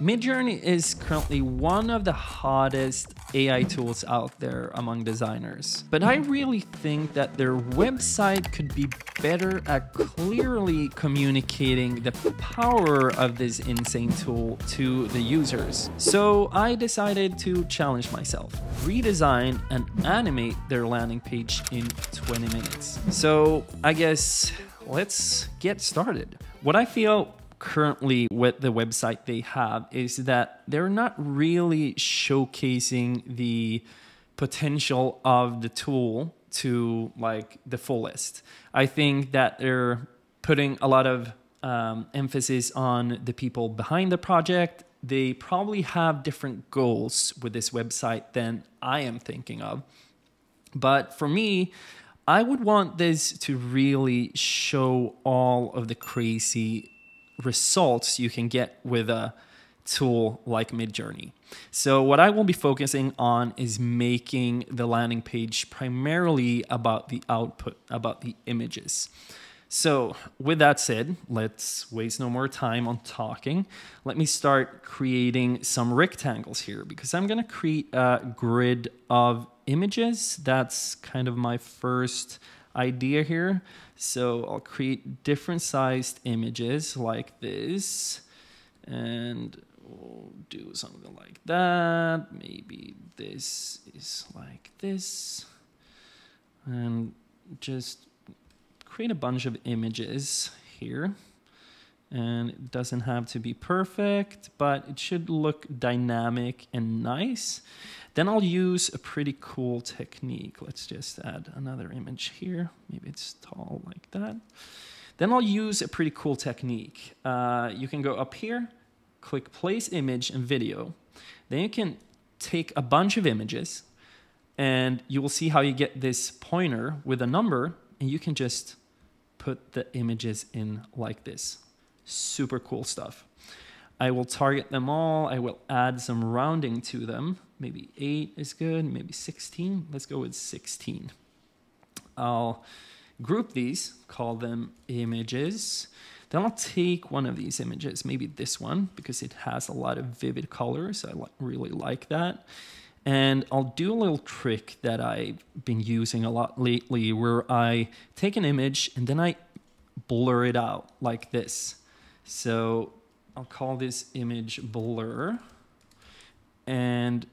Midjourney is currently one of the hottest AI tools out there among designers, but I really think that their website could be better at clearly communicating the power of this insane tool to the users. So I decided to challenge myself, redesign and animate their landing page in 20 minutes. So I guess let's get started. What I feel currently with the website they have is that they're not really showcasing the potential of the tool to like the fullest. I think that they're putting a lot of um, emphasis on the people behind the project. They probably have different goals with this website than I am thinking of. But for me, I would want this to really show all of the crazy results you can get with a tool like Midjourney. So what I will be focusing on is making the landing page primarily about the output, about the images. So with that said, let's waste no more time on talking. Let me start creating some rectangles here because I'm gonna create a grid of images. That's kind of my first idea here. So I'll create different sized images like this and we'll do something like that. Maybe this is like this and just create a bunch of images here and it doesn't have to be perfect, but it should look dynamic and nice. Then I'll use a pretty cool technique. Let's just add another image here. Maybe it's tall like that. Then I'll use a pretty cool technique. Uh, you can go up here, click place image and video. Then you can take a bunch of images and you will see how you get this pointer with a number and you can just put the images in like this. Super cool stuff. I will target them all. I will add some rounding to them. Maybe 8 is good, maybe 16. Let's go with 16. I'll group these, call them images. Then I'll take one of these images, maybe this one, because it has a lot of vivid colors. I really like that. And I'll do a little trick that I've been using a lot lately where I take an image and then I blur it out like this. So I'll call this image blur. And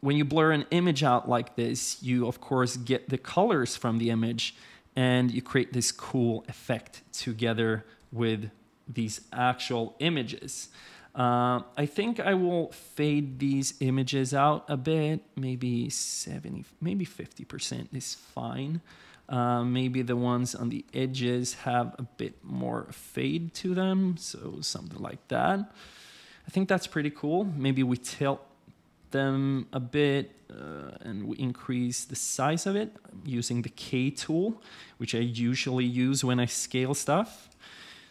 when you blur an image out like this, you of course get the colors from the image and you create this cool effect together with these actual images. Uh, I think I will fade these images out a bit, maybe 70, maybe 50% is fine. Uh, maybe the ones on the edges have a bit more fade to them, so something like that. I think that's pretty cool. Maybe we tilt them a bit uh, and we increase the size of it using the K tool, which I usually use when I scale stuff.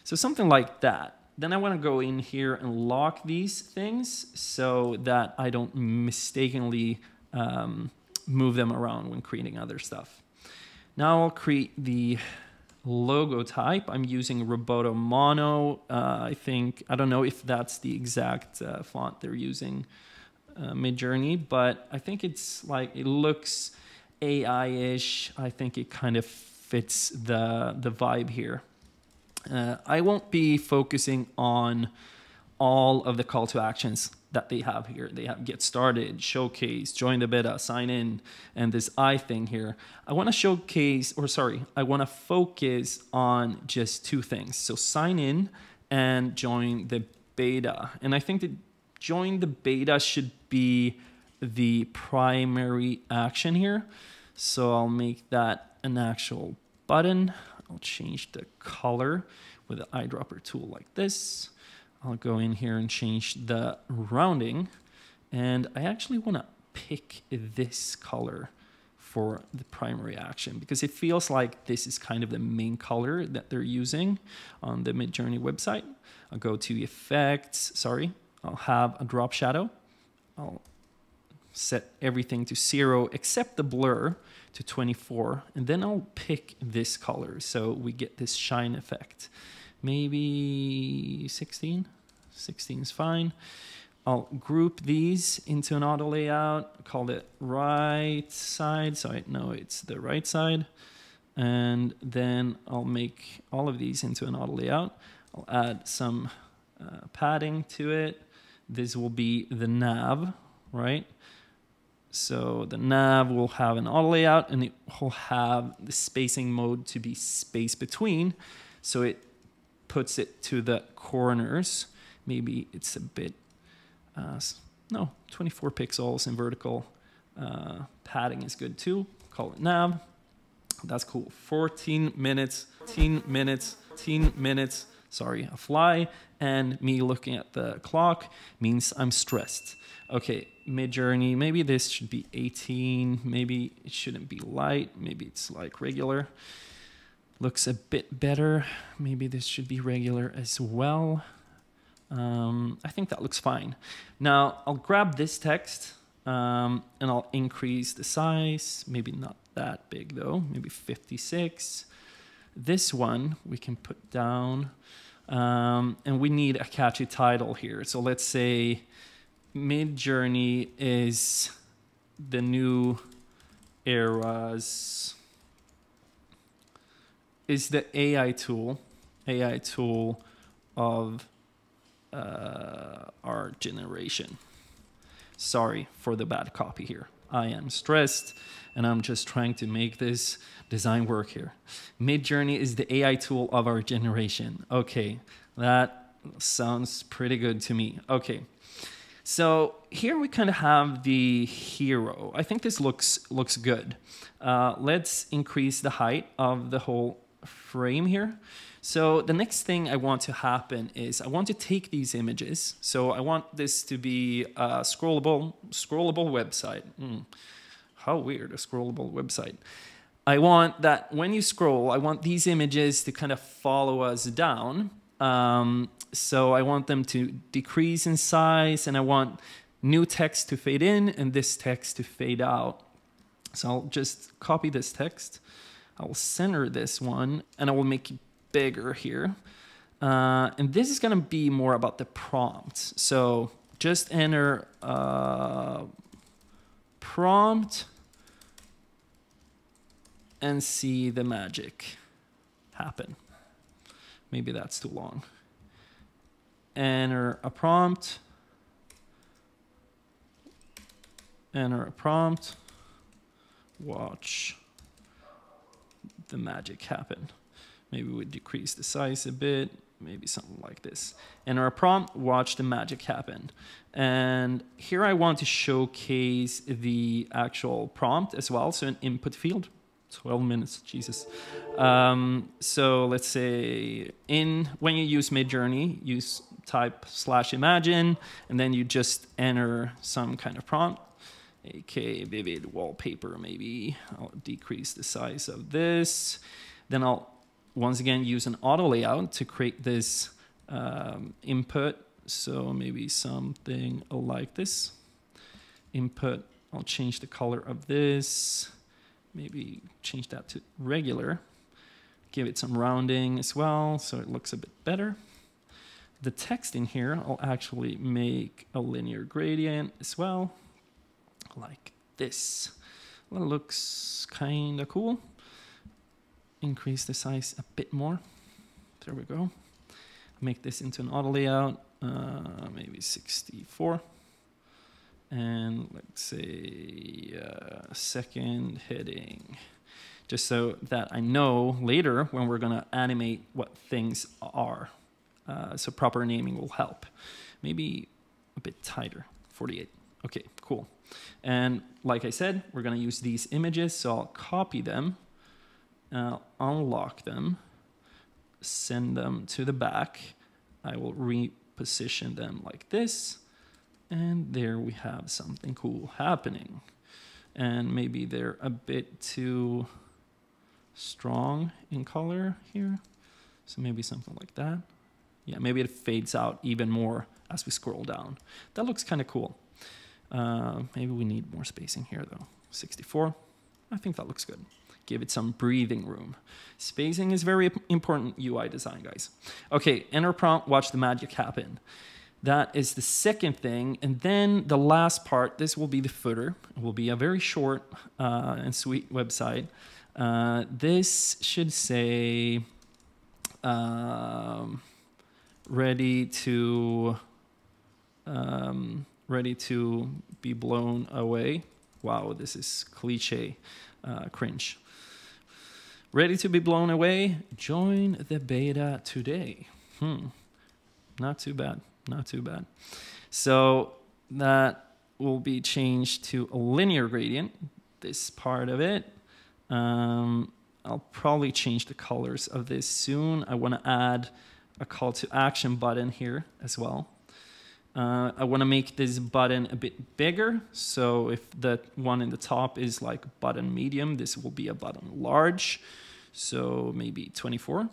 So something like that. Then I want to go in here and lock these things so that I don't mistakenly um, move them around when creating other stuff. Now I'll create the logo type. I'm using Roboto Mono. Uh, I think, I don't know if that's the exact uh, font they're using uh, Midjourney, but I think it's like, it looks AI-ish. I think it kind of fits the, the vibe here. Uh, I won't be focusing on all of the call to actions that they have here. They have get started, showcase, join the beta, sign in, and this I thing here. I want to showcase, or sorry, I want to focus on just two things. So sign in and join the beta. And I think that join the beta should be the primary action here. So I'll make that an actual button. I'll change the color with the eyedropper tool like this. I'll go in here and change the rounding. And I actually want to pick this color for the primary action because it feels like this is kind of the main color that they're using on the Midjourney website. I'll go to effects, sorry, I'll have a drop shadow. I'll set everything to zero except the blur to 24 and then I'll pick this color so we get this shine effect maybe 16 16 is fine I'll group these into an auto layout, call it right side, so I know it's the right side. And then I'll make all of these into an auto layout. I'll add some uh, padding to it. This will be the nav, right? So the nav will have an auto layout and it will have the spacing mode to be space between. So it puts it to the corners. Maybe it's a bit, uh, no, 24 pixels in vertical uh, padding is good too. Call it nav. That's cool. 14 minutes, 14 minutes, 14 minutes. Sorry, a fly. And me looking at the clock means I'm stressed. Okay, Midjourney, maybe this should be 18. Maybe it shouldn't be light. Maybe it's like regular. Looks a bit better. Maybe this should be regular as well. Um, I think that looks fine. Now I'll grab this text um, and I'll increase the size. Maybe not that big though, maybe 56. This one we can put down um, and we need a catchy title here. So let's say Midjourney is the new era's is the AI tool, AI tool of uh, our generation. Sorry for the bad copy here. I am stressed and I'm just trying to make this design work here. Midjourney is the AI tool of our generation. Okay, that sounds pretty good to me. Okay. So here we kind of have the hero. I think this looks looks good. Uh, let's increase the height of the whole frame here. So the next thing I want to happen is I want to take these images. So I want this to be a scrollable scrollable website. Mm, how weird, a scrollable website. I want that when you scroll, I want these images to kind of follow us down. Um, so I want them to decrease in size and I want new text to fade in and this text to fade out. So I'll just copy this text. I'll center this one and I will make it bigger here. Uh, and this is going to be more about the prompt. So just enter uh, prompt and see the magic happen. Maybe that's too long enter a prompt, enter a prompt, watch the magic happen. Maybe we decrease the size a bit, maybe something like this. Enter a prompt, watch the magic happen. And here I want to showcase the actual prompt as well, so an input field. 12 minutes, Jesus. Um, so let's say in when you use Midjourney, use type slash imagine, and then you just enter some kind of prompt, aka vivid wallpaper maybe. I'll decrease the size of this. Then I'll once again use an auto layout to create this um, input. So maybe something like this. Input, I'll change the color of this. Maybe change that to regular. Give it some rounding as well so it looks a bit better the text in here, I'll actually make a linear gradient as well, like this. Well, looks kind of cool. Increase the size a bit more. There we go. Make this into an auto layout, uh, maybe 64. And let's say uh, second heading, just so that I know later when we're gonna animate what things are. Uh, so proper naming will help. Maybe a bit tighter, 48. Okay, cool. And like I said, we're gonna use these images, so I'll copy them, uh, unlock them, send them to the back. I will reposition them like this, and there we have something cool happening. And maybe they're a bit too strong in color here. So maybe something like that. Yeah, maybe it fades out even more as we scroll down. That looks kind of cool. Uh, maybe we need more spacing here though. 64, I think that looks good. Give it some breathing room. Spacing is very important UI design, guys. Okay, enter prompt, watch the magic happen. That is the second thing. And then the last part, this will be the footer. It will be a very short uh, and sweet website. Uh, this should say um, ready to um, ready to be blown away. Wow, this is cliche, uh, cringe. Ready to be blown away? Join the beta today. Hmm, not too bad not too bad. So that will be changed to a linear gradient, this part of it. Um, I'll probably change the colors of this soon. I want to add a call to action button here as well. Uh, I want to make this button a bit bigger. So if the one in the top is like button medium, this will be a button large. So maybe 24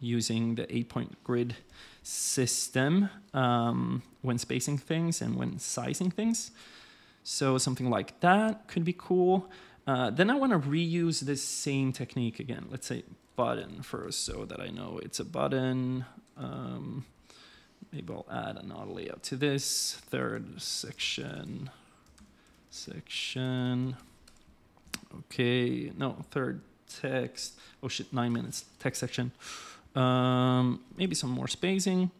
using the eight point grid system um, when spacing things and when sizing things. So something like that could be cool. Uh, then I want to reuse this same technique again. Let's say button first so that I know it's a button. Um, maybe I'll add an auto layout to this third section. Section. Okay, no, third text. Oh shit, nine minutes. Text section. Um, maybe some more spacing.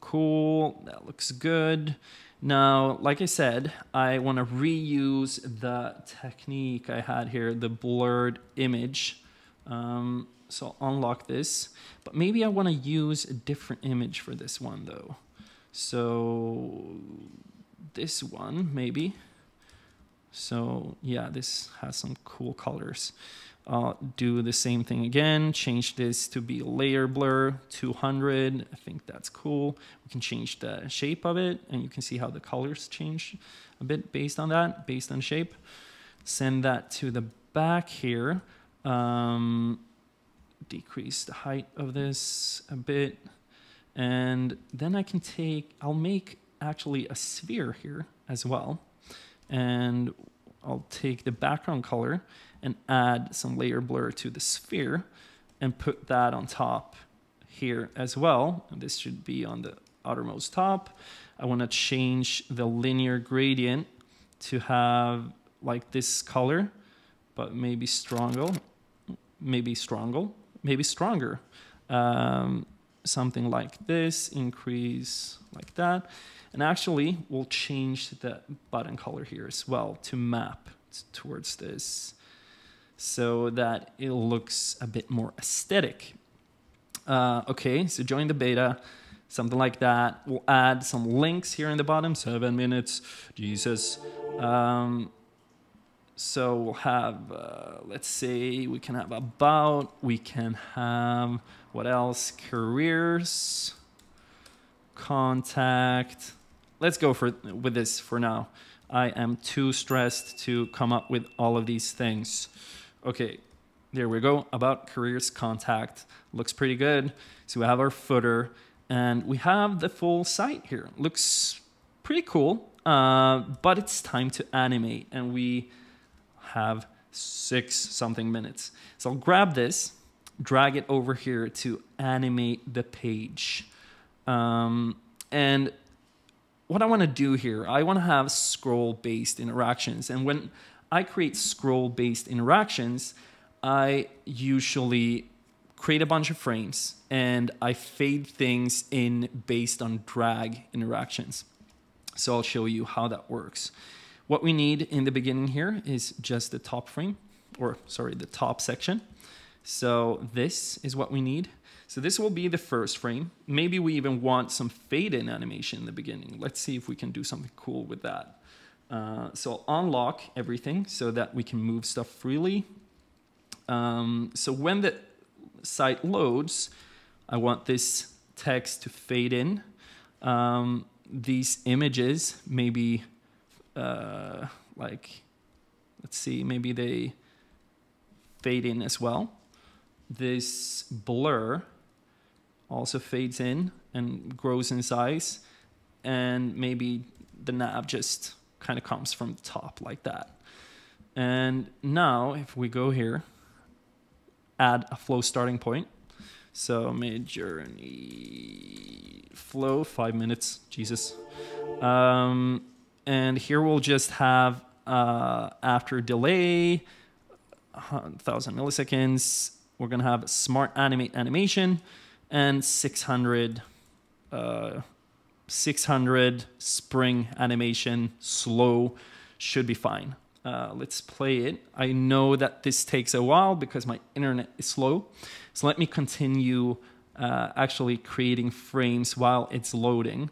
Cool, that looks good. Now, like I said, I want to reuse the technique I had here, the blurred image. Um, so I'll unlock this, but maybe I want to use a different image for this one though. So this one, maybe. So yeah, this has some cool colors. I'll do the same thing again, change this to be layer blur 200. I think that's cool. We can change the shape of it and you can see how the colors change a bit based on that, based on shape. Send that to the back here. Um, decrease the height of this a bit. And then I can take, I'll make actually a sphere here as well. And I'll take the background color and add some layer blur to the sphere and put that on top here as well. And this should be on the outermost top. I want to change the linear gradient to have like this color, but maybe stronger, maybe stronger, maybe stronger. Um, something like this, increase like that. And actually, we'll change the button color here as well to map towards this so that it looks a bit more aesthetic. Uh, okay, so join the beta, something like that. We'll add some links here in the bottom, seven minutes, Jesus. Um, so we'll have, uh, let's say we can have about, we can have, what else? Careers, contact. Let's go for with this for now. I am too stressed to come up with all of these things. Okay, there we go. About careers contact. Looks pretty good. So we have our footer and we have the full site here. Looks pretty cool, uh, but it's time to animate and we have six something minutes. So I'll grab this, drag it over here to animate the page. Um, and what I want to do here, I want to have scroll based interactions. And when I create scroll based interactions, I usually create a bunch of frames and I fade things in based on drag interactions. So I'll show you how that works. What we need in the beginning here is just the top frame, or sorry, the top section. So this is what we need. So this will be the first frame. Maybe we even want some fade in animation in the beginning. Let's see if we can do something cool with that. Uh, so I'll unlock everything so that we can move stuff freely. Um, so when the site loads, I want this text to fade in. Um, these images, maybe uh, like, let's see, maybe they fade in as well. This blur also fades in and grows in size. And maybe the nav just kind of comes from the top like that. And now if we go here, add a flow starting point. So Midjourney flow, five minutes, Jesus. Um, and here we'll just have uh, after delay, 1000 milliseconds, we're gonna have smart animate animation and 600 uh, 600 spring animation slow should be fine. Uh, let's play it. I know that this takes a while because my internet is slow. So let me continue uh, actually creating frames while it's loading.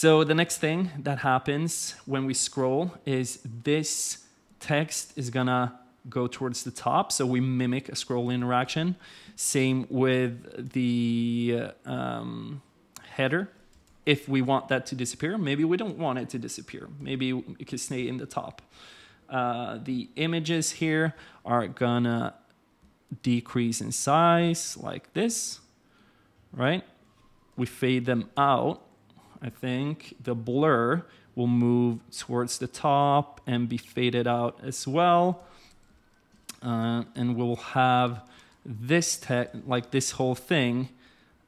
So the next thing that happens when we scroll is this text is gonna go towards the top. So we mimic a scroll interaction. Same with the um, header. If we want that to disappear, maybe we don't want it to disappear. Maybe it can stay in the top. Uh, the images here are gonna decrease in size like this, right? We fade them out. I think the blur will move towards the top and be faded out as well uh, and we'll have this tech, like this whole thing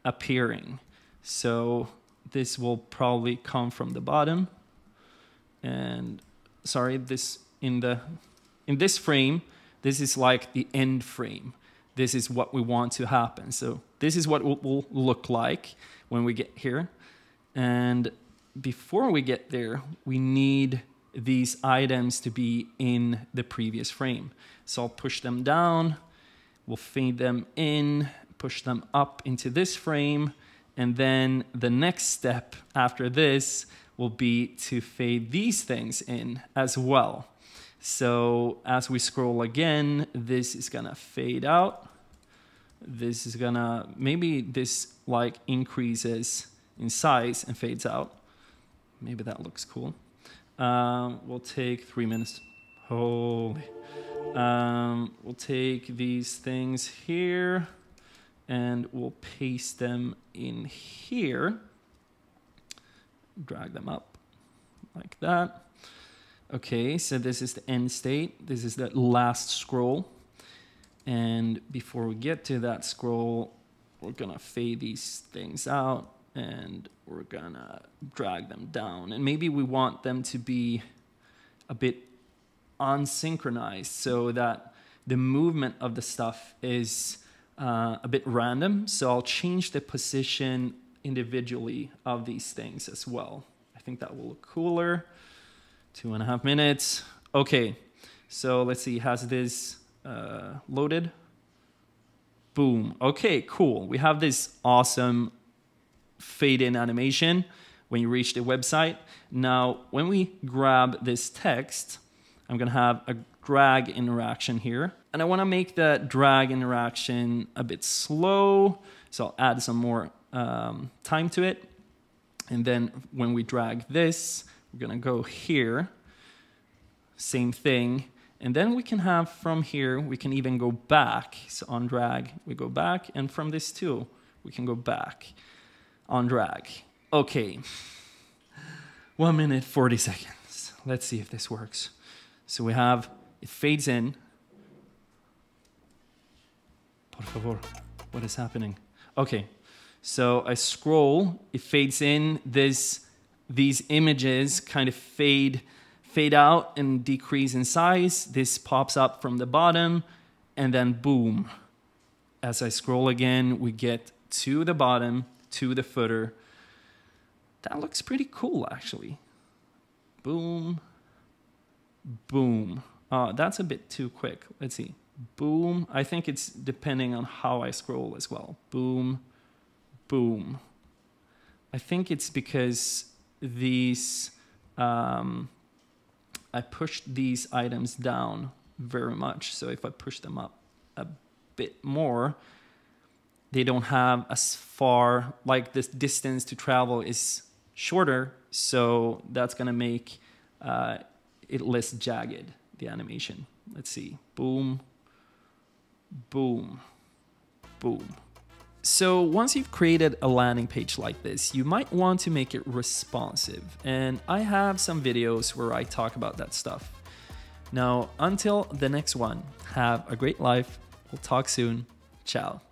appearing. So this will probably come from the bottom. And sorry, this in the in this frame, this is like the end frame. This is what we want to happen. So this is what it will look like when we get here. And before we get there, we need these items to be in the previous frame. So I'll push them down, we'll fade them in, push them up into this frame, and then the next step after this will be to fade these things in as well. So as we scroll again, this is gonna fade out. This is gonna, maybe this like increases in size and fades out. Maybe that looks cool. Um, we'll take three minutes. Holy. Um, we'll take these things here and we'll paste them in here. Drag them up like that. Okay, so this is the end state. This is the last scroll. And before we get to that scroll, we're gonna fade these things out and we're gonna drag them down. And maybe we want them to be a bit unsynchronized so that the movement of the stuff is uh, a bit random. So I'll change the position individually of these things as well. I think that will look cooler. Two and a half minutes. Okay, so let's see, has this uh, loaded? Boom. Okay, cool. We have this awesome fade in animation when you reach the website. Now, when we grab this text, I'm gonna have a drag interaction here. And I wanna make that drag interaction a bit slow. So I'll add some more um, time to it. And then when we drag this, we're gonna go here, same thing. And then we can have from here, we can even go back. So on drag, we go back. And from this too, we can go back on drag. Okay, one minute, 40 seconds. Let's see if this works. So we have, it fades in. Por favor, what is happening? Okay, so I scroll, it fades in, this, these images kind of fade, fade out and decrease in size. This pops up from the bottom and then boom. As I scroll again, we get to the bottom to the footer. That looks pretty cool, actually. Boom, boom. Uh, that's a bit too quick. Let's see. Boom. I think it's depending on how I scroll as well. Boom, boom. I think it's because these, um, I pushed these items down very much. So if I push them up a bit more, they don't have as far like this distance to travel is shorter so that's going to make uh, it less jagged the animation let's see boom boom boom so once you've created a landing page like this, you might want to make it responsive. And I have some videos where I talk about that stuff. Now, until the next one, have a great life. We'll talk soon. Ciao.